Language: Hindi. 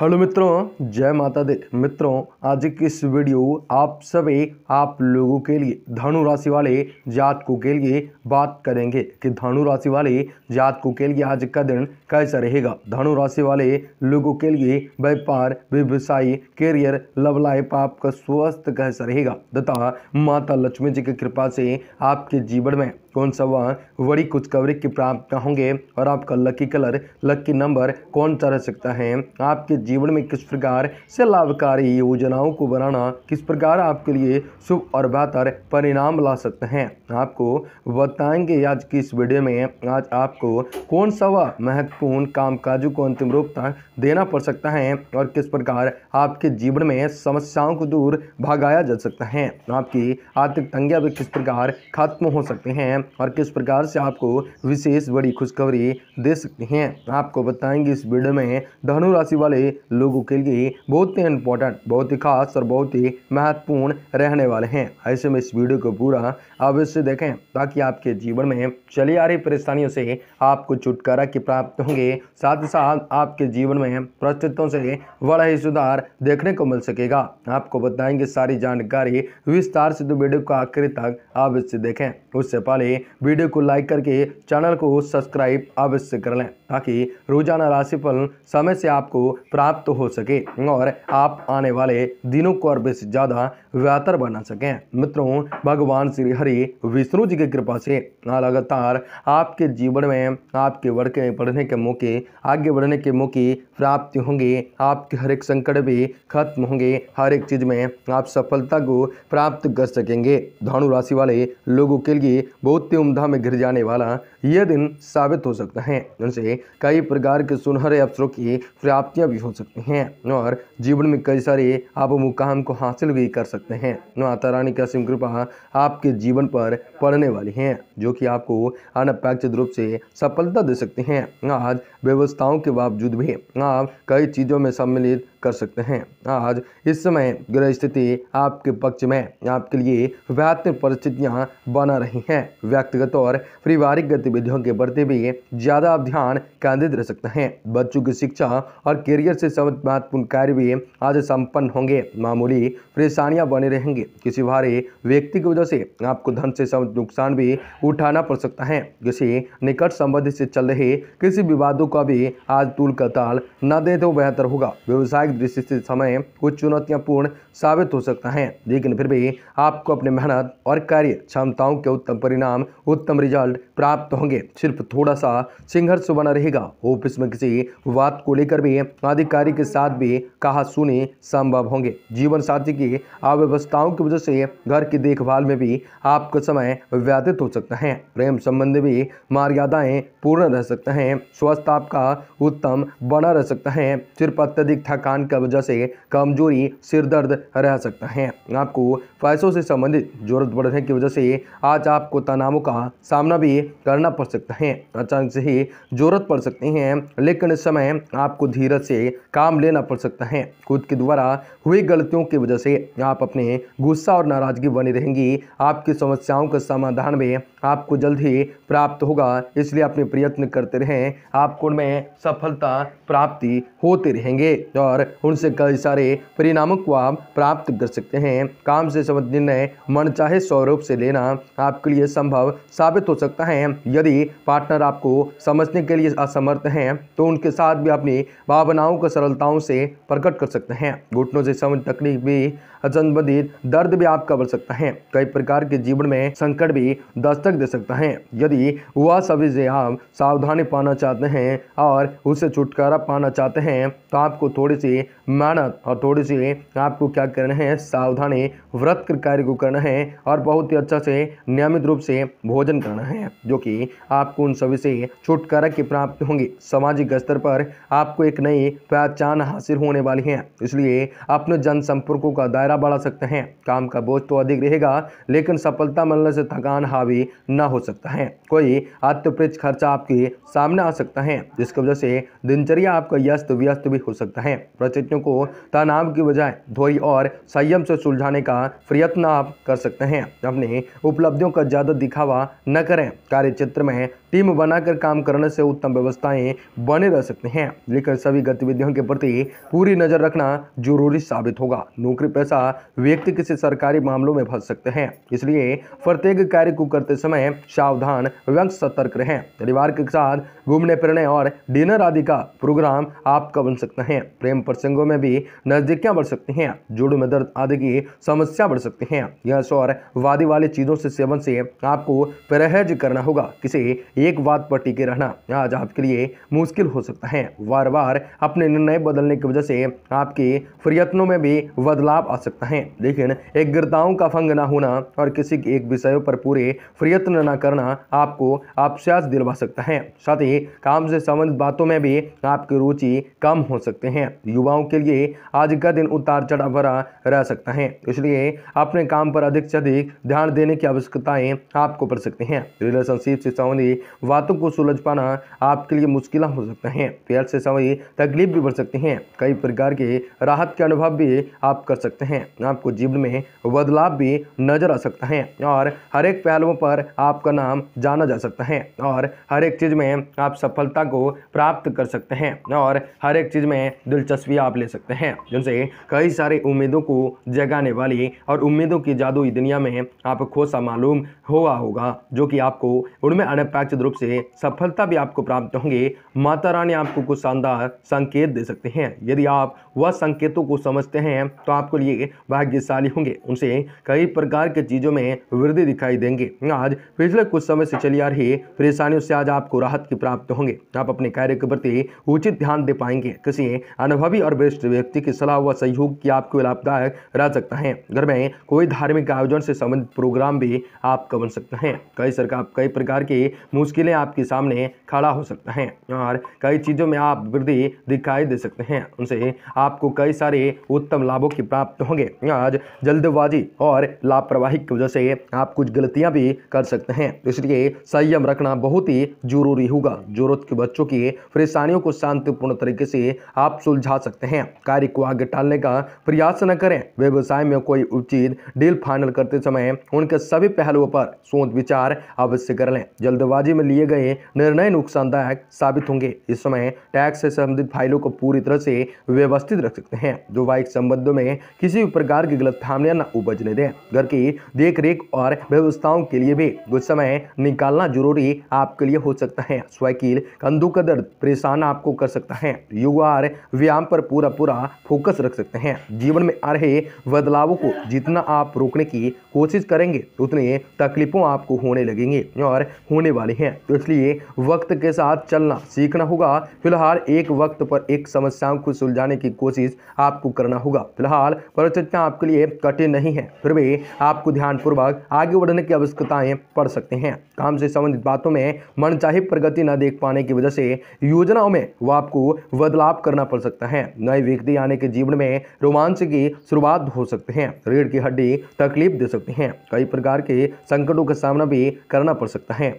हेलो मित्रों, जय माता दी। मित्रों, आज की इस वीडियो आप सभी, आप लोगों के लिए, धनु राशि वाले जातकों के लिए बात करेंगे कि धनु राशि वाले जातकों के लिए आज का दिन कैसा रहेगा। धनु राशि वाले लोगों के लिए व्यापार, व्यवसाय करियर लव लाइफ आपका स्वस्थ कैसा रहेगा। तथा माता लक्ष्मी जी की कृपा से आपके जीवन में कौन सा वह बड़ी खुशखबरी की प्राप्त होंगे और आपका लकी कलर लकी नंबर कौन सा रह सकता है? आपके जीवन में किस प्रकार से लाभकारी योजनाओं को बनाना, किस प्रकार आपके लिए शुभ और बेहतर परिणाम ला सकते हैं? आपको बताएँगे आज की इस वीडियो में, आज आपको कौन सा वह महत्वपूर्ण कामकाजों को अंतिम रूप तक देना पड़ सकता है और किस प्रकार आपके जीवन में समस्याओं को दूर भगाया जा सकता है? आपकी आर्थिक तंगियाँ भी किस प्रकार खत्म हो सकती हैं? और किस प्रकार से आपको विशेष बड़ी खुशखबरी दे सकते हैं। आपको बताएँगे इस वीडियो में धनु राशि वाले लोगों के लिए बहुत ही इंपॉर्टेंट बहुत ही खास और बहुत ही महत्वपूर्ण रहने वाले हैं। ऐसे में इस वीडियो को पूरा अवश्य देखें ताकि आपके जीवन में चली आ रही परेशानियों से आपको छुटकारा की प्राप्त होंगे। साथ ही साथ आपके जीवन में परिस्थितियों से बड़ा ही सुधार देखने को मिल सकेगा। आपको बताएँगे सारी जानकारी विस्तार से तो वीडियो को आखिर तक अवश्य देखें। उससे पहले वीडियो को लाइक करके चैनल को सब्सक्राइब अवश्य कर लें, ताकि रोज़ाना राशिफल समय से आपको प्राप्त हो सके और आप आने वाले दिनों को और बेहद ज़्यादा बेहतर बना सकें। मित्रों, भगवान श्री हरि विष्णु जी की कृपा से लगातार आपके जीवन में, आपके बढ़के बढ़ने के मौके, आगे बढ़ने के मौके प्राप्त होंगे। आपके हर एक संकट भी खत्म होंगे। हर एक चीज़ में आप सफलता को प्राप्त कर सकेंगे। धनु राशि वाले लोगों के लिए बहुत ही उम्दा में घिर जाने वाला यह दिन साबित हो सकता है। उनसे कई प्रकार के सुनहरे अवसरों की प्राप्तियाँ भी हो सकती हैं और जीवन में कई सारे आप मुकाम को हासिल भी कर सकते हैं। माता रानी की असीम कृपा आपके जीवन पर पड़ने वाली हैं, जो कि आपको अनपेक्षित रूप से सफलता दे सकती हैं। आज व्यवस्थाओं के बावजूद भी आप कई चीज़ों में सम्मिलित कर सकते हैं। आज इस समय ग्रह स्थिति आपके पक्ष में आपके लिए बेहतर परिस्थितियाँ बना रही हैं। व्यक्तिगत और पारिवारिक गतिविधियों के प्रति भी ज़्यादा ध्यान केंद्रित रह सकते हैं। बच्चों की शिक्षा और करियर से संबंधित महत्वपूर्ण कार्य भी आज संपन्न होंगे। मामूली परेशानियाँ बने रहेंगे। किसी भारी व्यक्ति की वजह से आपको धन से संबंधित नुकसान भी उठाना पड़ सकता है। किसी निकट संबंधित से चल रहे किसी विवादों का भी आज तूल का ताल न दे तो बेहतर होगा। व्यवसायिक दृष्टि से समय कुछ चुनौतियांपूर्ण साबित हो सकता है। लेकिन फिर भी आपको अपने मेहनत और कार्य क्षमताओं के उत्तम परिणाम, उत्तम रिज़ल्ट प्राप्त होंगे। सिर्फ़ थोड़ा सा संघर्ष बना रहेगा। ऑफ़िस में किसी बात को लेकर भी अधिकारी के साथ भी कहा सुने संभव होंगे। जीवन साथी की अव्यवस्थाओं की वजह से घर की देखभाल में भी आपका समय व्यतीत हो सकता है। प्रेम संबंध भी मर्यादाएँ पूर्ण रह सकते हैं। स्वास्थ्य आपका उत्तम बना रह सकता है। सिर्फ़ अत्यधिक थकान की वजह से कमज़ोरी सिर दर्द रह सकता है। आपको पैसों से संबंधित ज़रूरत बढ़ने की वजह से आज आपको तनावों का सामना भी करना पड़ सकता है। अचानक से ही ज़रूरत पड़ सकती है, लेकिन इस समय आपको धीरज से काम लेना पड़ सकता है। खुद के द्वारा हुई गलतियों की वजह से आप अपने गुस्सा और नाराज़गी बनी रहेंगी। आपकी समस्याओं के समाधान भी आपको जल्द ही प्राप्त होगा। इसलिए अपने प्रयत्न करते रहें। आपको उनमें सफलता प्राप्ति होते रहेंगे और उनसे कई सारे परिणामों को आप प्राप्त कर सकते हैं। काम से संबंधित निर्णय मन चाहे स्वरूप से लेना आपके लिए संभव साबित हो सकता है। यदि पार्टनर आपको समझने के लिए असमर्थ हैं तो उनके साथ भी अपनी भावनाओं को सरलताओं से प्रकट कर सकते हैं। घुटनों से समझ, तकनीक भी संबंधित दर्द भी आपका बढ़ सकता है। कई प्रकार के जीवन में संकट भी दस्तक दे सकता है। यदि वह सभी से आप सावधानी पाना चाहते हैं और उससे छुटकारा पाना चाहते हैं तो आपको थोड़ी सी मेहनत और थोड़ी सी आपको क्या करना है? सावधानी व्रत कर कार्य को करना है और बहुत ही अच्छा से नियमित रूप से भोजन करना है, जो कि आपको उन सभी से छुटकारा की प्राप्ति होंगी। सामाजिक स्तर पर आपको एक नई पहचान हासिल होने वाली है। इसलिए अपने जनसंपर्कों का दायरा बढ़ा सकते हैं। काम का बोझ तो अधिक रहेगा, लेकिन सफलता मिलने से थकान हावी न हो सकता है। कोई अत्यप्रिच खर्चा आपके सामने आ सकता है, जिसकी वजह से दिनचर्या आपका व्यस्त व्यस्त भी हो सकता है। परिस्थितियों को तनाव की बजाय धोई और संयम से सुलझाने का प्रयत्न आप कर सकते हैं। अपनी उपलब्धियों का ज़्यादा दिखावा न करें। कार्य क्षेत्र में टीम बनाकर काम करने से उत्तम व्यवस्थाएँ बने रह सकते हैं। लेकिन सभी गतिविधियों के प्रति पूरी नज़र रखना ज़रूरी साबित होगा। नौकरी पैसा व्यक्ति किसी सरकारी मामलों में फंस सकते हैं। इसलिए प्रत्येक कार्य को करते समय सावधान एवं सतर्क रहें। परिवार के साथ घूमने, फिरने और डिनर आदि का प्रोग्राम आपका बन सकता है। प्रेम प्रसंगों में भी नजदीकियाँ बढ़ सकती हैं। जोड़ में दर्द आदि की समस्या बढ़ सकती हैं। यह और वादी वाली चीज़ों से सेवन से आपको परहेज करना होगा। किसी एक बात पर टिके रहना आज आपके लिए मुश्किल हो सकता है। बार बार अपने निर्णय बदलने की वजह से आपके प्रयत्नों में भी बदलाव आ है। लेकिन एक गिरताओं का फंग ना होना और किसी के एक विषयों पर पूरे प्रयत्न न करना आपको आपस्यास दिलवा सकता है। साथ ही काम से संबंधित बातों में भी आपकी रुचि कम हो सकते हैं। युवाओं के लिए आज का दिन उतार चढ़ाव भरा रह सकता है। इसलिए अपने काम पर अधिक से अधिक ध्यान देने की आवश्यकताएँ आपको पड़ सकती हैं। रिलेशनशिप से संबंधित बातों को सुलझ पाना आपके लिए मुश्किल हो सकता है। प्यार से संबंधित तकलीफ़ भी बढ़ सकती हैं। कई प्रकार के राहत के अनुभव भी आप कर सकते हैं। आपको जीवन में बदलाव भी नज़र आ सकता है और हर एक पहलुओं पर आपका नाम जाना जा सकता है और हर एक चीज़ में आप सफलता को प्राप्त कर सकते हैं और हर एक चीज़ में दिलचस्पी आप ले सकते हैं। जिनसे कई सारे उम्मीदों को जगाने वाली और उम्मीदों की जादुई दुनिया में आप खोसा मालूम हुआ होगा, जो कि आपको उनमें अनपेक्षित रूप से सफलता भी आपको प्राप्त होंगे। माता रानी आपको कुछ शानदार संकेत दे सकते हैं। यदि आप वह संकेतों को समझते हैं तो आपके लिए भाग्यशाली होंगे। उनसे कई प्रकार के चीज़ों में वृद्धि दिखाई देंगे। आज पिछले कुछ समय से चली आ रही परेशानियों से आज आपको राहत की प्राप्त होंगे। आप अपने कार्य के प्रति उचित ध्यान दे पाएँगे। किसी अनुभवी और वरिष्ठ व्यक्ति की सलाह व सहयोग की आपको लाभदायक रह सकता है। घर में कोई धार्मिक आयोजन से संबंधित प्रोग्राम भी आपका बन सकता है। कई सरकार, कई प्रकार की मुश्किलें आपके सामने खड़ा हो सकता है और कई चीज़ों में आप वृद्धि दिखाई दे सकते हैं। उनसे आपको कई सारे उत्तम लाभों की प्राप्त होंगे। आज जल्दबाजी और लापरवाही की वजह से आप कुछ गलतियाँ भी कर सकते हैं। इसलिए संयम रखना बहुत ही ज़रूरी होगा। ज़रूरत के बच्चों की परेशानियों को शांतिपूर्ण तरीके से आप सुलझा सकते हैं। कार्य को आगे टालने का प्रयास न करें। व्यवसाय में कोई उचित डील फाइनल करते समय उनके सभी पहलुओं पर सोच विचार अवश्य कर लें। जल्दबाजी में लिए गए निर्णय नुकसानदायक साबित होंगे। इस समय टैक्स से संबंधित फाइलों को पूरी तरह से व्यवस्थित रख सकते हैं। जो वाइक संबंधों में किसी प्रकार की गलत थामियाँ न उपजने दें। घर की देख रेख और व्यवस्थाओं के लिए भी कुछ समय निकालना ज़रूरी आपके लिए हो सकता है। स्वकील कंधों का दर्द परेशान आपको कर सकता है। युवा और व्यायाम पर पूरा पूरा फोकस रख सकते हैं। जीवन में आ रहे बदलावों को जितना आप रोकने की कोशिश करेंगे, उतनी तकलीफों आपको होने लगेंगे और होने वाली हैं। तो इसलिए वक्त के साथ चलना सीखना होगा। फ़िलहाल एक वक्त पर एक समस्याओं को सुलझाने की कोशिश आपको करना होगा। फ़िलहाल परिस्थितियाँ आपके लिए कठिन नहीं है, फिर भी आपको ध्यानपूर्वक आगे बढ़ने की आवश्यकताएँ पड़ सकते हैं। काम से संबंधित बातों में मनचाही प्रगति न देख पाने की वजह से योजनाओं में वो आपको बदलाव करना पड़ सकता है। नए व्यक्ति आने के जीवन में रोमांच की शुरुआत हो सकते हैं, रीढ़ की हड्डी तकलीफ़ दे सकते हैं। कई प्रकार के संकटों का सामना भी करना पड़ सकता है।